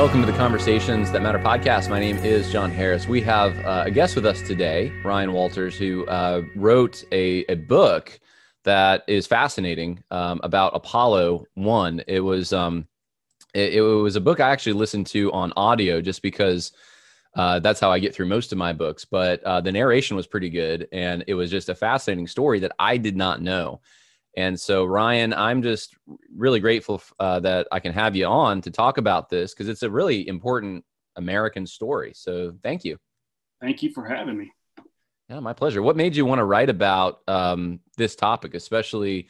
Welcome to the Conversations That Matter podcast. My name is Jon Harris. We have uh, a guest with us today, Ryan Walters, who uh, wrote a, a book that is fascinating um, about Apollo One. It was um, it, it, was a book I actually listened to on audio just because uh, that's how I get through most of my books. But uh, the narration was pretty good, and it was just a fascinating story that I did not know. And so, Ryan, I'm just really grateful uh, that I can have you on to talk about this because it's a really important American story. So, thank you. Thank you for having me. Yeah, my pleasure. What made you want to write about um, this topic, especially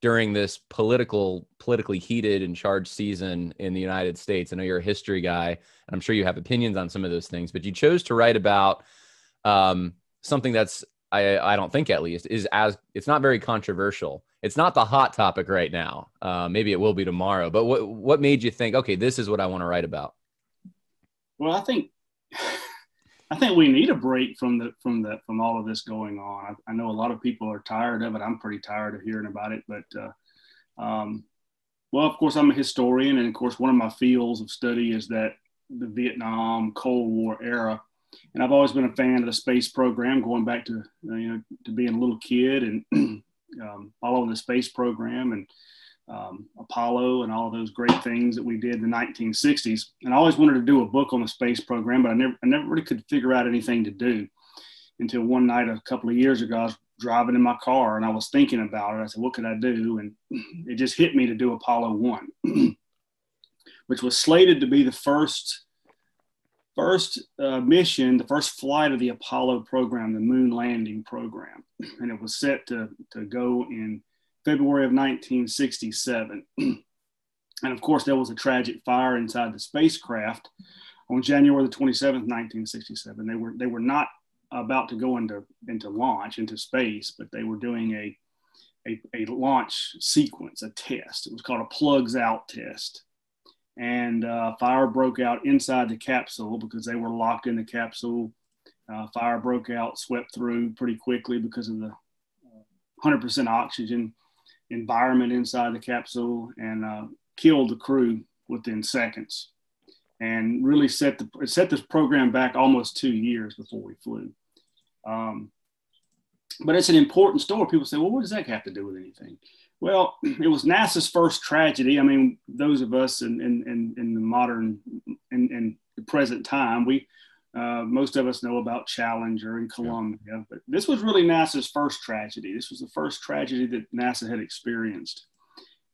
during this political, politically heated and charged season in the United States? I know you're a history guy, and I'm sure you have opinions on some of those things, but you chose to write about um, something that's I, I don't think at least is as it's not very controversial it's not the hot topic right now. Uh, maybe it will be tomorrow. But what what made you think, okay, this is what I want to write about? Well, I think I think we need a break from the from the from all of this going on. I, I know a lot of people are tired of it. I'm pretty tired of hearing about it. But uh, um, well, of course, I'm a historian, and of course, one of my fields of study is that the Vietnam Cold War era. And I've always been a fan of the space program, going back to you know to being a little kid and um, following the space program and um, Apollo and all those great things that we did in the 1960s. And I always wanted to do a book on the space program, but I never, I never really could figure out anything to do until one night a couple of years ago, I was driving in my car and I was thinking about it. I said, what could I do? And it just hit me to do Apollo 1, which was slated to be the first first uh, mission, the first flight of the Apollo program, the moon landing program. And it was set to, to go in February of 1967. and of course, there was a tragic fire inside the spacecraft on January the 27th, 1967. They were, they were not about to go into, into launch, into space, but they were doing a, a, a launch sequence, a test. It was called a plugs out test and uh, fire broke out inside the capsule because they were locked in the capsule. Uh, fire broke out, swept through pretty quickly because of the 100% uh, oxygen environment inside the capsule and uh, killed the crew within seconds and really set the set this program back almost two years before we flew. Um, but it's an important story. People say, well, what does that have to do with anything? Well, it was NASA's first tragedy. I mean, those of us in, in, in, in the modern, in, in, the present time, we, uh, most of us know about Challenger and Columbia, yeah. but this was really NASA's first tragedy. This was the first tragedy that NASA had experienced.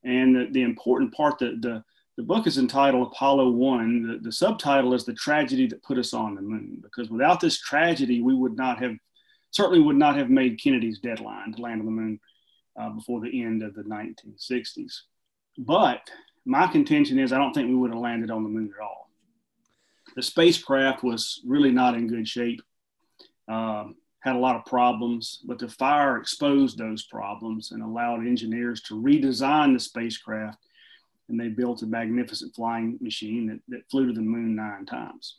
And the, the important part that the, the book is entitled Apollo 1. The, the subtitle is The Tragedy That Put Us on the Moon, because without this tragedy, we would not have, certainly would not have made Kennedy's deadline to land on the moon uh, before the end of the 1960s. But my contention is I don't think we would have landed on the moon at all. The spacecraft was really not in good shape, um, had a lot of problems, but the fire exposed those problems and allowed engineers to redesign the spacecraft. And they built a magnificent flying machine that, that flew to the moon nine times.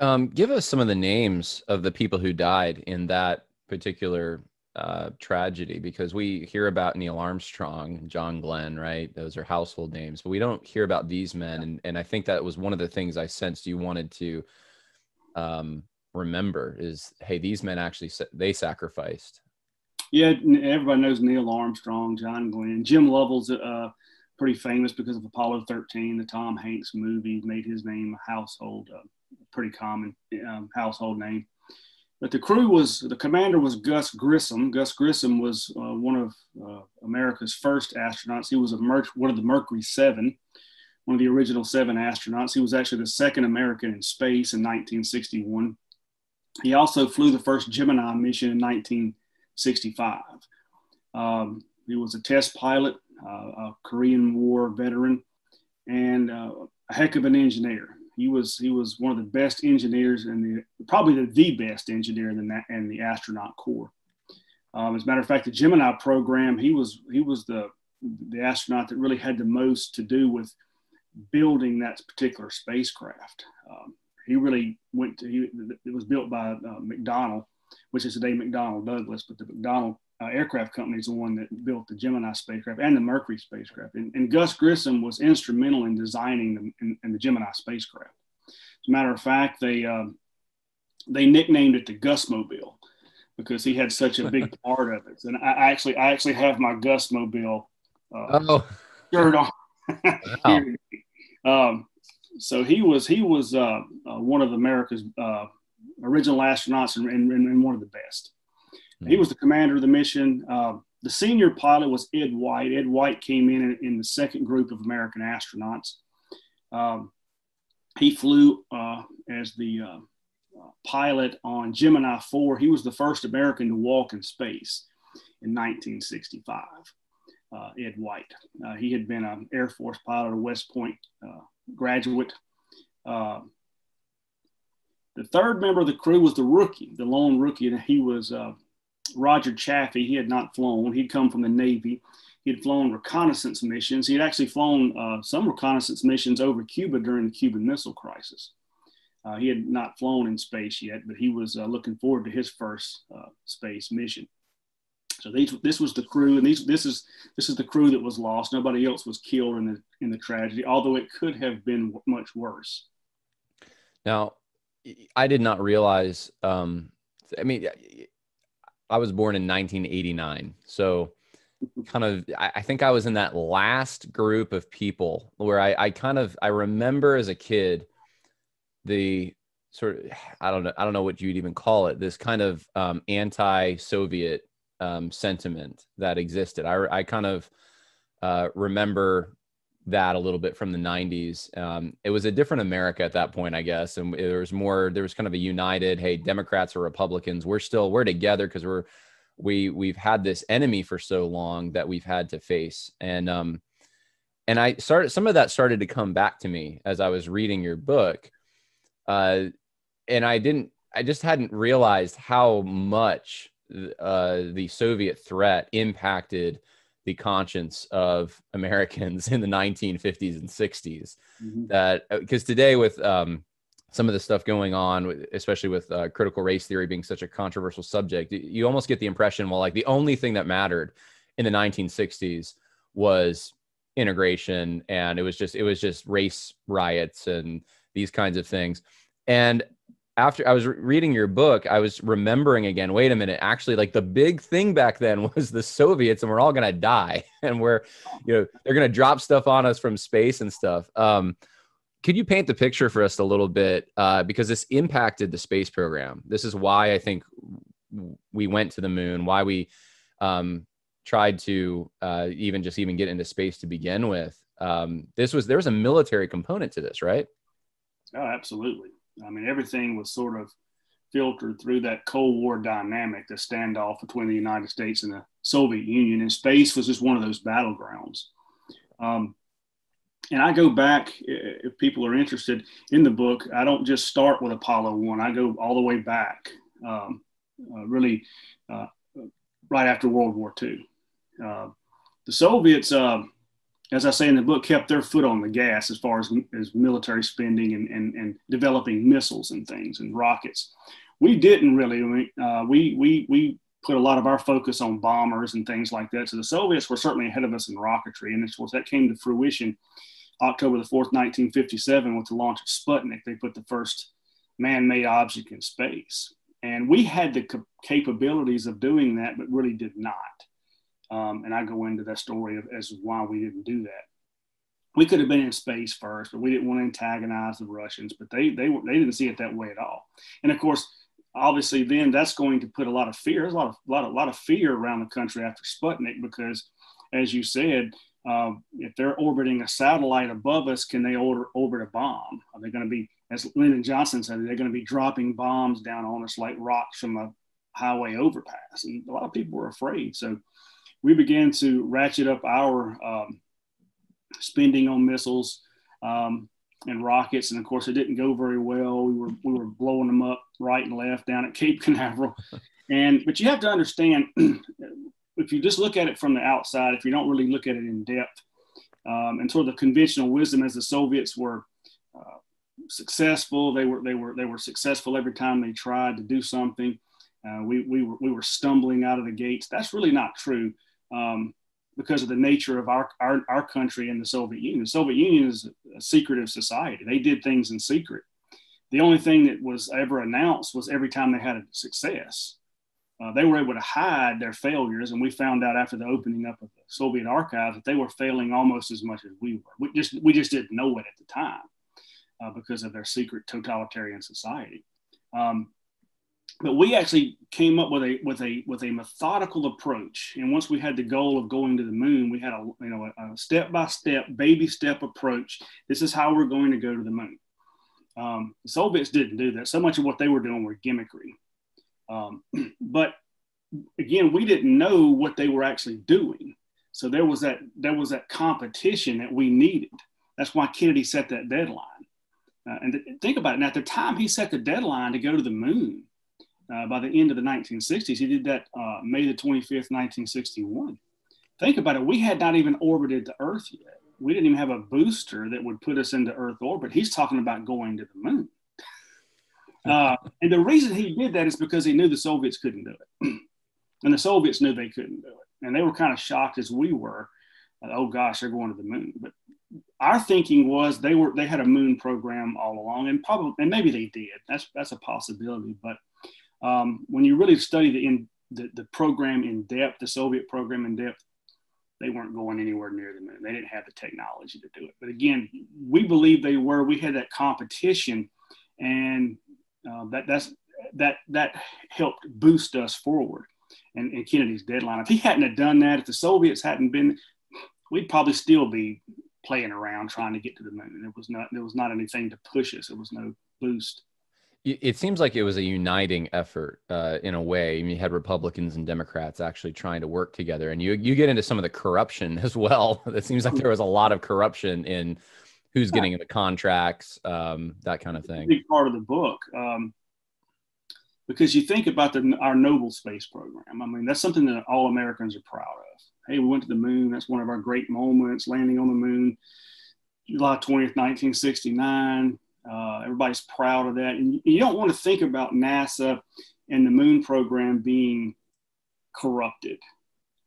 Um, give us some of the names of the people who died in that particular uh, tragedy because we hear about Neil Armstrong, John Glenn, right? Those are household names, but we don't hear about these men. And, and I think that was one of the things I sensed you wanted to um, remember is, hey, these men actually they sacrificed. Yeah, everybody knows Neil Armstrong, John Glenn, Jim Lovell's uh, pretty famous because of Apollo 13, the Tom Hanks movie made his name a household, uh, pretty common um, household name. But the crew was, the commander was Gus Grissom. Gus Grissom was uh, one of uh, America's first astronauts. He was a Mer- one of the Mercury 7, one of the original seven astronauts. He was actually the second American in space in 1961. He also flew the first Gemini mission in 1965. Um, he was a test pilot, uh, a Korean War veteran, and uh, a heck of an engineer. He was he was one of the best engineers and the probably the, the best engineer in the in the astronaut corps. Um, as a matter of fact, the Gemini program, he was he was the the astronaut that really had the most to do with building that particular spacecraft. Um, he really went to he, it was built by uh, McDonnell, which is today McDonnell Douglas, but the McDonnell uh, aircraft company is the one that built the Gemini spacecraft and the Mercury spacecraft. And, and Gus Grissom was instrumental in designing the, in, in the Gemini spacecraft. As a matter of fact, they um, they nicknamed it the Gus Mobile because he had such a big part of it. And I actually I actually have my Gus Mobile uh, oh. shirt on. wow. um, so he was he was uh, uh, one of America's uh, original astronauts and, and, and, one of the best. He was the commander of the mission. Uh, the senior pilot was Ed White. Ed White came in in, the second group of American astronauts. Um, he flew uh, as the uh, pilot on Gemini 4. He was the first American to walk in space in 1965. Uh, Ed White. Uh, he had been an Air Force pilot, a West Point uh, graduate. Uh, the third member of the crew was the rookie, the lone rookie, and he was uh, Roger Chaffee. He had not flown. He'd come from the Navy. He had flown reconnaissance missions. He had actually flown uh, some reconnaissance missions over Cuba during the Cuban Missile Crisis. Uh, he had not flown in space yet, but he was uh, looking forward to his first uh, space mission. So these, this was the crew, and these, this is this is the crew that was lost. Nobody else was killed in the in the tragedy, although it could have been much worse. Now, I did not realize. Um, I mean, I was born in 1989, so kind of I think I was in that last group of people where I, I kind of I remember as a kid the sort of I don't know I don't know what you'd even call it this kind of um, anti-Soviet um, sentiment that existed. I, I kind of uh, remember that a little bit from the 90s. Um, it was a different America at that point, I guess. And there was more, there was kind of a united, hey, Democrats or Republicans, we're still, we're together because we're, we, we've had this enemy for so long that we've had to face. And, um, and I started, some of that started to come back to me as I was reading your book. Uh, and I didn't, I just hadn't realized how much uh, the Soviet threat impacted the conscience of Americans in the 1950s and 60s. Mm-hmm. That because uh, today with um, some of the stuff going on, especially with uh, critical race theory being such a controversial subject, you almost get the impression, well, like the only thing that mattered in the 1960s was integration, and it was just it was just race riots and these kinds of things. And after I was re- reading your book, I was remembering again, wait a minute, actually, like the big thing back then was the Soviets and we're all going to die. And we're, you know, they're going to drop stuff on us from space and stuff. Um, could you paint the picture for us a little bit? Uh, because this impacted the space program. This is why I think we went to the moon, why we um, tried to uh, even just even get into space to begin with. Um, this was, there was a military component to this, right? Oh, absolutely. I mean, everything was sort of filtered through that Cold War dynamic, the standoff between the United States and the Soviet Union. And space was just one of those battlegrounds. Um, and I go back, if people are interested in the book, I don't just start with Apollo 1, I go all the way back, um, uh, really uh, right after World War II. Uh, the Soviets, uh, as I say in the book, kept their foot on the gas as far as, as military spending and, and, and developing missiles and things and rockets. We didn't really. Uh, we, we, we put a lot of our focus on bombers and things like that. So the Soviets were certainly ahead of us in rocketry. And of course, that came to fruition October the 4th, 1957, with the launch of Sputnik. They put the first man made object in space. And we had the capabilities of doing that, but really did not. Um, and I go into that story of, as why we didn't do that. We could have been in space first, but we didn't want to antagonize the Russians. But they they they didn't see it that way at all. And of course, obviously, then that's going to put a lot of fear. There's a lot of lot of lot of fear around the country after Sputnik because, as you said, uh, if they're orbiting a satellite above us, can they order, orbit a bomb? Are they going to be, as Lyndon Johnson said, they're going to be dropping bombs down on us like rocks from a highway overpass? And a lot of people were afraid. So we began to ratchet up our um, spending on missiles um, and rockets. And of course, it didn't go very well. We were, we were blowing them up right and left down at Cape Canaveral. And, but you have to understand, if you just look at it from the outside, if you don't really look at it in depth, um, and sort of the conventional wisdom as the Soviets were uh, successful, they were, they were, they were successful every time they tried to do something uh, we, we, were, we were stumbling out of the gates. That's really not true um, because of the nature of our, our, our country and the Soviet Union. The Soviet Union is a secretive society. They did things in secret. The only thing that was ever announced was every time they had a success. Uh, they were able to hide their failures, and we found out after the opening up of the Soviet archives that they were failing almost as much as we were. We just we just didn't know it at the time uh, because of their secret totalitarian society. Um, but we actually came up with a with a with a methodical approach. And once we had the goal of going to the moon we had a you know a, step by step baby step approach. This is how we're going to go to the moon. Um, soviets didn't do that. So much of what they were doing were gimmickry. Um, but again we didn't know what they were actually doing. So there was that there was that competition that we needed. That's why kennedy set that deadline. Uh, and th- think about it. Now at the time he set the deadline to go to the moon uh, by the end of the 1960s. He did that uh, May the 25th, 1961. Think about it. We had not even orbited the Earth yet. We didn't even have a booster that would put us into Earth orbit. He's talking about going to the moon. Uh, and the reason he did that is because he knew the Soviets couldn't do it. and the Soviets knew they couldn't do it. And they were kind of shocked as we were. Oh gosh, they're going to the moon. But our thinking was they were they had a moon program all along, and probably and maybe they did. That's that's a possibility. But um, when you really study the, in, the, the program in depth, the Soviet program in depth, they weren't going anywhere near the moon. They didn't have the technology to do it. But again, we believe they were. We had that competition, and uh, that that's that that helped boost us forward. And, and Kennedy's deadline. If he hadn't have done that, if the Soviets hadn't been, we'd probably still be playing around trying to get to the moon. It was not there was not anything to push us. It was no boost it seems like it was a uniting effort uh, in a way. I mean, you had Republicans and Democrats actually trying to work together, and you you get into some of the corruption as well. It seems like there was a lot of corruption in who's getting the contracts, um, that kind of thing. Big part of the book, um, because you think about the, our Noble Space Program. I mean, that's something that all Americans are proud of. Hey, we went to the moon. That's one of our great moments. Landing on the moon, July twentieth, nineteen sixty nine uh, everybody's proud of that. And you don't want to think about NASA and the moon program being corrupted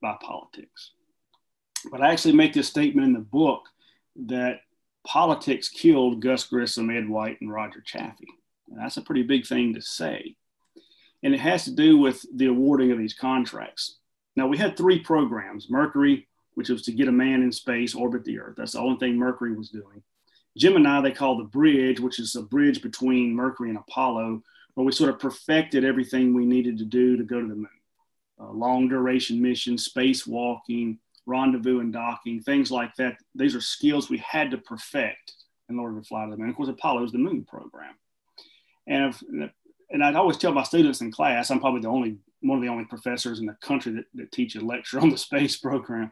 by politics. But I actually make this statement in the book that politics killed Gus Grissom, Ed White, and Roger Chaffee. And that's a pretty big thing to say. And it has to do with the awarding of these contracts. Now, we had three programs Mercury, which was to get a man in space, orbit the Earth. That's the only thing Mercury was doing. Gemini, they call the bridge, which is a bridge between Mercury and Apollo, where we sort of perfected everything we needed to do to go to the moon. Uh, long duration missions, spacewalking, rendezvous and docking, things like that. These are skills we had to perfect in order to fly to the moon. Of course, Apollo is the moon program. And if, and I'd always tell my students in class, I'm probably the only one of the only professors in the country that, that teach a lecture on the space program,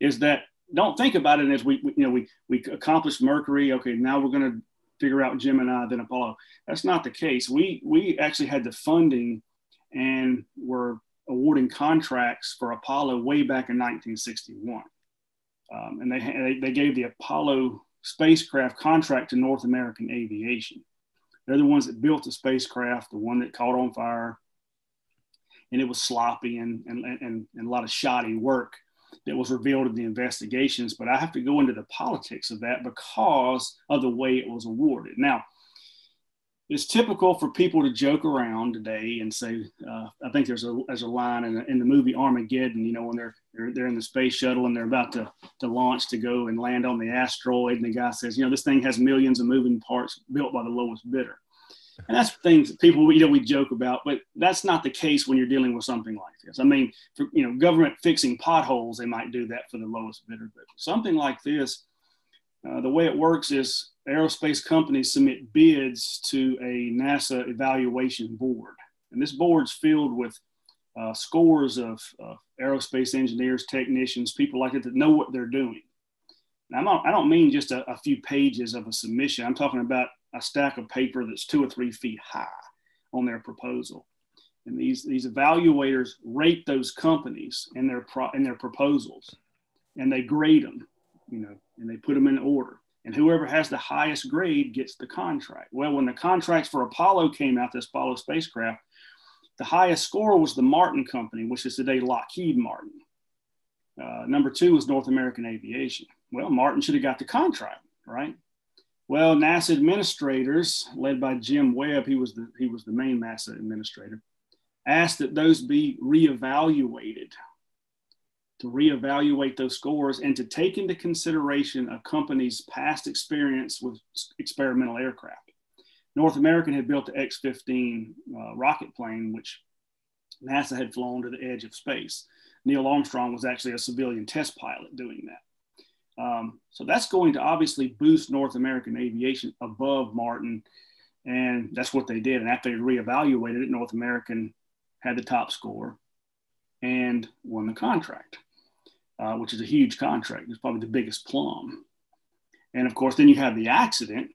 is that don't think about it as we, we, you know we we accomplished Mercury. Okay, now we're going to figure out Gemini, then Apollo. That's not the case. We we actually had the funding and were awarding contracts for Apollo way back in 1961, um, and they they gave the Apollo spacecraft contract to North American Aviation. They're the ones that built the spacecraft, the one that caught on fire, and it was sloppy and and and, and a lot of shoddy work that was revealed in the investigations, but I have to go into the politics of that because of the way it was awarded. Now, it's typical for people to joke around today and say, uh, I think there's a, there's a line in the, in the movie Armageddon, you know, when they're, they're, they're in the space shuttle and they're about to, to launch to go and land on the asteroid. And the guy says, you know, this thing has millions of moving parts built by the lowest bidder. And that's things that people, you know, we joke about, but that's not the case when you're dealing with something like this. I mean, for, you know, government fixing potholes, they might do that for the lowest bidder, but something like this, uh, the way it works is aerospace companies submit bids to a NASA evaluation board. And this board's filled with uh, scores of uh, aerospace engineers, technicians, people like that that know what they're doing. Now, not, i don't mean just a, a few pages of a submission. I'm talking about a stack of paper that's two or three feet high on their proposal. And these, these evaluators rate those companies and their, pro, and their proposals and they grade them, you know, and they put them in order. And whoever has the highest grade gets the contract. Well, when the contracts for Apollo came out, this Apollo spacecraft, The highest score was the Martin Company, which is today Lockheed Martin. Uh, number two was North American Aviation. Well, Martin should have got the contract, right? Well, NASA administrators, led by Jim Webb, he was the he was the main NASA administrator, asked that those be reevaluated, to reevaluate those scores and to take into consideration a company's past experience with experimental aircraft. North American had built the X-15 uh, rocket plane, which NASA had flown to the edge of space. Neil Armstrong was actually a civilian test pilot doing that. Um, so that's going to obviously boost North American aviation above Martin. And that's what they did. And after they reevaluated it, North American had the top score and won the contract, uh, which is a huge contract. It's probably the biggest plum. And of course, then you have the accident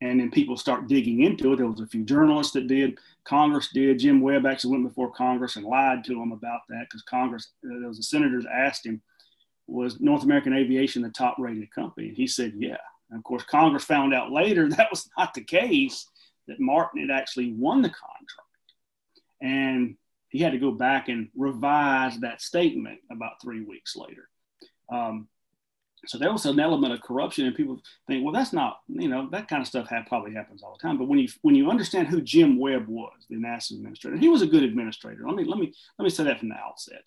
and then people start digging into it. There was a few journalists that did. Congress did. Jim Webb actually went before Congress and lied to them about that because Congress, uh, there was a senator asked him, was North American Aviation the top rated company? And he said, yeah. And of course, Congress found out later that was not the case, that Martin had actually won the contract. And he had to go back and revise that statement about three weeks later. Um, so there was an element of corruption, and people think, well, that's not, you know, that kind of stuff have, probably happens all the time. But when you when you understand who Jim Webb was, the NASA administrator, he was a good administrator. Let me let me let me say that from the outset.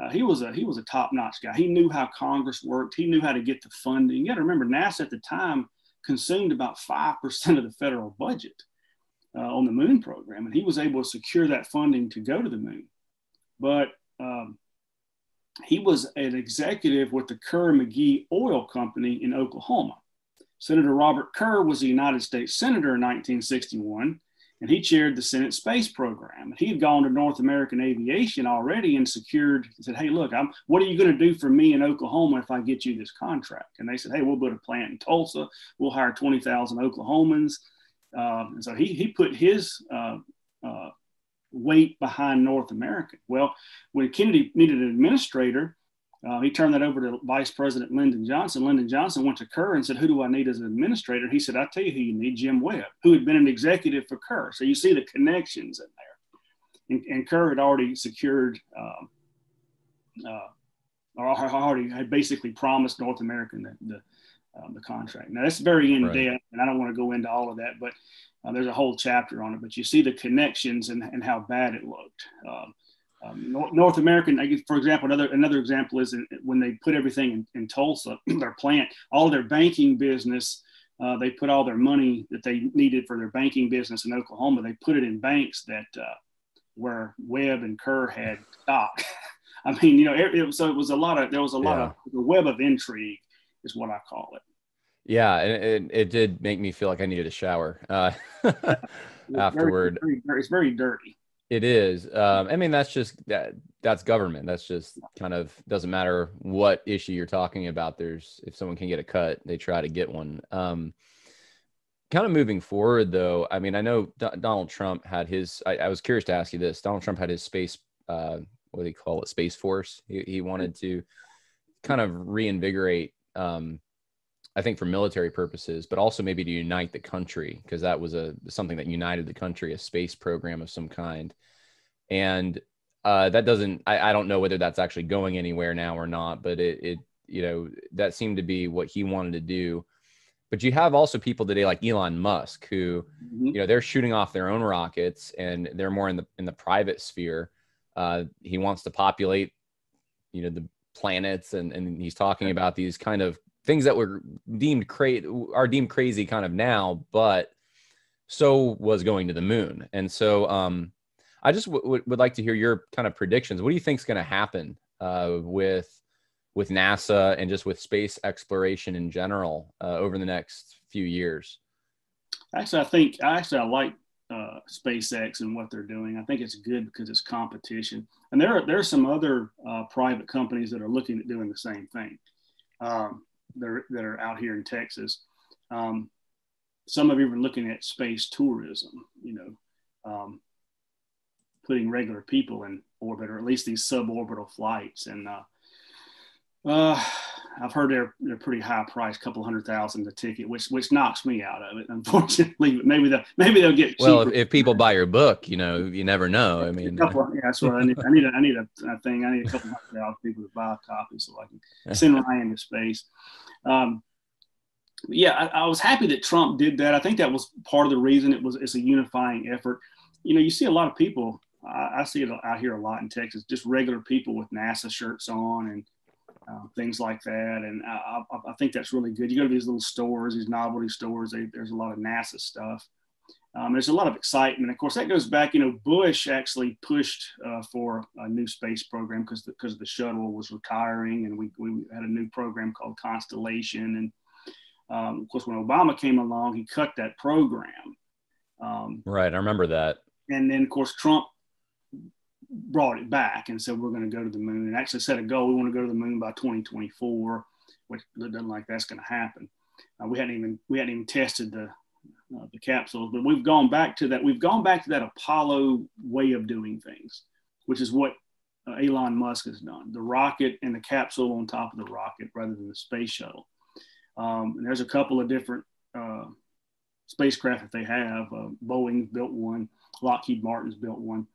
Uh, he was a he was a top notch guy. He knew how Congress worked. He knew how to get the funding. You got to remember, NASA at the time consumed about five percent of the federal budget uh, on the moon program, and he was able to secure that funding to go to the moon. But um, he was an executive with the Kerr McGee Oil Company in Oklahoma. Senator Robert Kerr was a United States Senator in 1961, and he chaired the Senate Space Program. And he had gone to North American Aviation already and secured, said, Hey, look, I'm, what are you going to do for me in Oklahoma if I get you this contract? And they said, Hey, we'll put a plant in Tulsa. We'll hire 20,000 Oklahomans. Uh, and so he, he put his uh, uh, weight behind North America. Well, when Kennedy needed an administrator, uh, he turned that over to Vice President Lyndon Johnson. Lyndon Johnson went to Kerr and said, Who do I need as an administrator? He said, I'll tell you who you need Jim Webb, who had been an executive for Kerr. So you see the connections in there. And, and Kerr had already secured, um, uh, or already had basically promised North American the, the, um, the contract. Now, that's very in right. depth, and I don't want to go into all of that, but uh, there's a whole chapter on it, but you see the connections and, and how bad it looked. Um, um, North, American, for example, another another example is when they put everything in, in Tulsa, their plant, all their banking business, uh, they put all their money that they needed for their banking business in Oklahoma. They put it in banks that uh, where Webb and Kerr had stock. I mean, you know, it, it, so it was a lot of there was a lot yeah. of the web of intrigue, is what I call it. Yeah, and it, it did make me feel like I needed a shower uh, afterward. Very, very, it's very dirty. It is. Um, I mean, that's just that. That's government. That's just kind of doesn't matter what issue you're talking about. There's if someone can get a cut, they try to get one. Um, kind of moving forward, though. I mean, I know D- Donald Trump had his. I, I, was curious to ask you this. Donald Trump had his space. Uh, what do they call it? Space Force. He, he wanted to kind of reinvigorate um, I think for military purposes, but also maybe to unite the country because that was a something that united the country, a space program of some kind. And uh, that doesn't, I, I don't know whether that's actually going anywhere now or not, but it, it, you know, that seemed to be what he wanted to do. But you have also people today like Elon Musk who, mm-hmm. you know, they're shooting off their own rockets and they're more in the in the private sphere. Uh, he wants to populate, you know, the planets and and he's talking about these kind of things that were deemed crazy are deemed crazy kind of now, but so was going to the moon. And so um, I just w- w- would like to hear your kind of predictions. What do you think is going to happen uh, with with NASA and just with space exploration in general uh, over the next few years? Actually, I think actually I like uh, SpaceX and what they're doing. I think it's good because it's competition, and there are there are some other uh, private companies that are looking at doing the same thing. Um, that are, that are out here in Texas. Um, some have even looking at space tourism, you know, um, putting regular people in orbit or at least these suborbital flights. And uh, uh, I've heard they're they're pretty high price, couple hundred thousand a ticket, which which knocks me out of it. Unfortunately, but maybe they'll maybe they'll get well if, if, people buy your book, you know, you never know. I mean, couple, yeah, that's what I need. I need a, I need a, a thing. I need a couple hundred thousand people to buy a copy so I can send Ryan to space. Um, yeah, I, I was happy that Trump did that. I think that was part of the reason it was it's a unifying effort. You know, you see a lot of people. I, I see it out here a lot in Texas, just regular people with NASA shirts on and uh, things like that. And I, I, think that's really good. You go to these little stores, these novelty stores, they, there's a lot of NASA stuff. Um, there's a lot of excitement. Of course, that goes back, you know, Bush actually pushed uh, for a new space program because because the, the, shuttle was retiring and we, we had a new program called Constellation. And um, of course, when Obama came along, he cut that program. Um, right. I remember that. And then, of course, Trump brought it back and said we're going to go to the moon and actually set a goal we want to go to the moon by 2024 which doesn't like that's going to happen uh, we hadn't even we hadn't even tested the uh, the capsules but we've gone back to that we've gone back to that apollo way of doing things which is what uh, elon musk has done the rocket and the capsule on top of the rocket rather than the space shuttle um, and there's a couple of different uh, spacecraft that they have uh, boeing built one lockheed martin's built one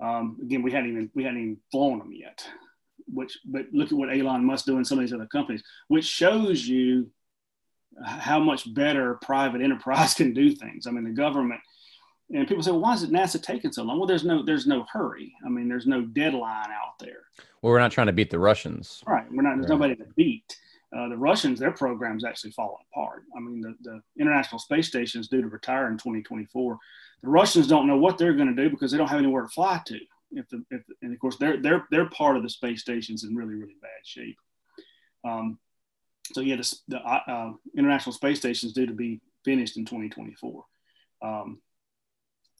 um, again, we hadn't even we hadn't even flown them yet. Which, but look at what Elon Musk doing some of these other companies, which shows you how much better private enterprise can do things. I mean, the government and people say, well, why is it NASA taking so long? Well, there's no there's no hurry. I mean, there's no deadline out there. Well, we're not trying to beat the Russians. Right. We're not. There's right. nobody to beat. Uh, the Russians, their program's actually falling apart. I mean, the, the International Space Station is due to retire in 2024 the Russians don't know what they're going to do because they don't have anywhere to fly to. If the, if the, and of course they're they're they're part of the space stations in really really bad shape. Um, so yeah, the, the uh, uh International Space Station is due to be finished in 2024. Um,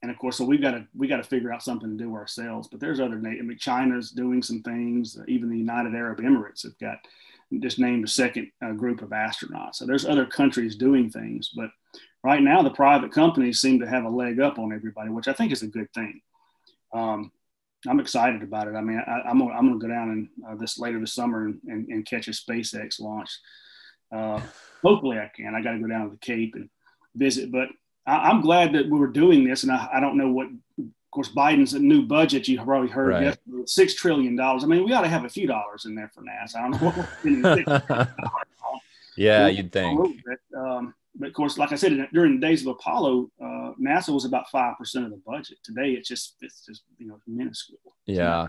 and of course, so we've got to we got to figure out something to do ourselves. But there's other, I mean, China's doing some things. Even the United Arab Emirates have got just named a second uh, group of astronauts. So there's other countries doing things, but right now the private companies seem to have a leg up on everybody, which I think is a good thing. Um, I'm excited about it. I mean, I, am gonna, I'm gonna go down and uh, this later this summer and, and, and, catch a SpaceX launch. Uh, hopefully, I can. I got to go down to the Cape and visit, but I, am glad that we were doing this. And I, I, don't know what, of course, Biden's a new budget. You probably heard right. six trillion dollars. I mean, we ought to have a few dollars in there for NASA. I don't know what Yeah, you'd think. Um, but of course, like I said, during the days of Apollo, uh, NASA was about five percent of the budget. Today, it's just it's just you know minuscule. Yeah.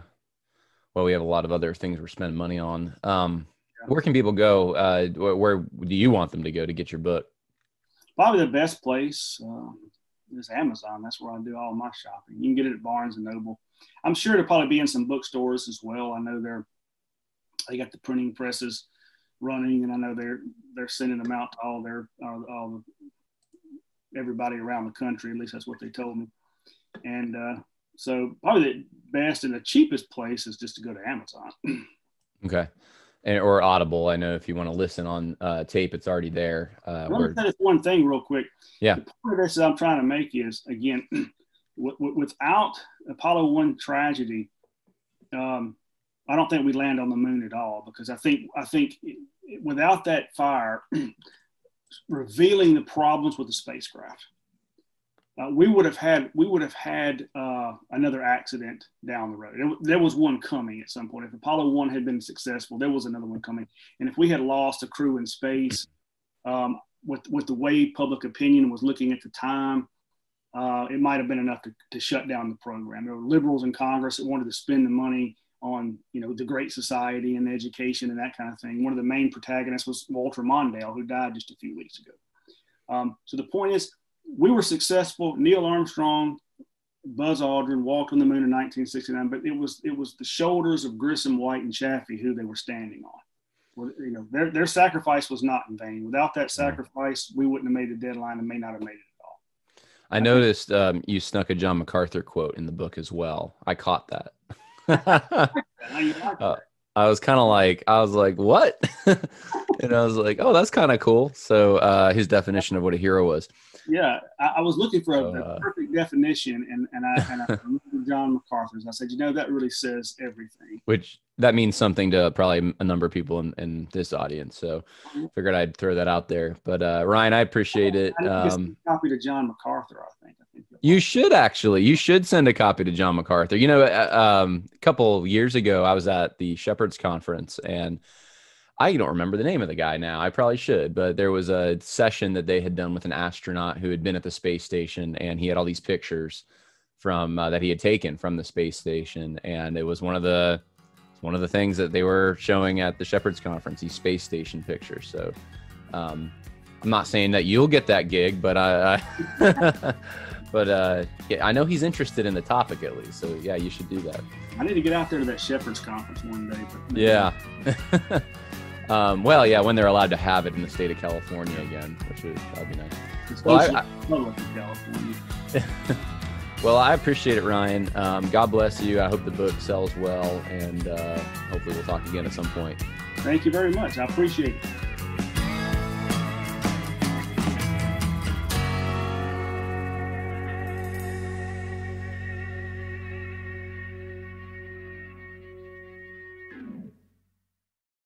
Well, we have a lot of other things we're spending money on. Um, yeah. Where can people go? Uh, where, where, do you want them to go to get your book? Probably the best place um, is Amazon. That's where I do all my shopping. You can get it at Barnes and Noble. I'm sure it'll probably be in some bookstores as well. I know they're they got the printing presses running, and I know they're they're sending them out to all their all, all the, everybody around the country. At least that's what they told me. And uh, so probably the best and the cheapest place is just to go to Amazon. okay. And, or Audible. I know if you want to listen on uh, tape, it's already there. Uh, Let me say this one thing real quick. Yeah. The point of this I'm trying to make is again, w- w- without Apollo One tragedy, um, I don't think we land on the moon at all because I think I think without that fire revealing the problems with the spacecraft, uh, we would have had we would have had uh, another accident down the road. It, there was one coming at some point. If Apollo one had been successful, there was another one coming. And if we had lost a crew in space, um, with with the way public opinion was looking at the time, uh, it might have been enough to, to shut down the program. There were liberals in Congress that wanted to spend the money on you know the Great Society and education and that kind of thing. One of the main protagonists was Walter Mondale, who died just a few weeks ago. Um, so the point is, we were successful. Neil Armstrong, Buzz Aldrin walked on the moon in 1969, but it was it was the shoulders of Grissom, White, and Chaffee who they were standing on. Well, you know, their their sacrifice was not in vain. Without that sacrifice, we wouldn't have made the deadline and may not have made it at all. I noticed um, you snuck a John MacArthur quote in the book as well. I caught that. uh, I was kind of like, I was like, what? and I was like, oh, that's kind of cool. So uh, his definition of what a hero was. Yeah, I, I was looking for a, uh, perfect definition, and and I, and I John MacArthur's. I said, you know, that really says everything. Which that means something to probably a number of people in, in this audience. So Mm-hmm. figured I'd throw that out there. But uh, Ryan, I appreciate it. I to get Um, copy to John MacArthur, I think. I think he'll- You should actually. You should send a copy to John MacArthur. You know, uh, um, a couple years ago, I was at the Shepherds Conference, and I don't remember the name of the guy now. I probably should, but there was a session that they had done with an astronaut who had been at the space station, and he had all these pictures from uh, that he had taken from the space station, and it was one of the one of the things that they were showing at the Shepherds Conference. These space station pictures. So. Um, I'm not saying that you'll get that gig, but I, I but uh, yeah, I know he's interested in the topic at least. So yeah, you should do that. I need to get out there to that Shepherd's Conference one day. But Yeah. um, well, yeah, when they're allowed to have it in the state of California again, which would that'd be nice. It's Well, I- California. Well, I appreciate it, Ryan. Um, God bless you. I hope the book sells well, and uh, hopefully we'll talk again at some point. Thank you very much. I appreciate it.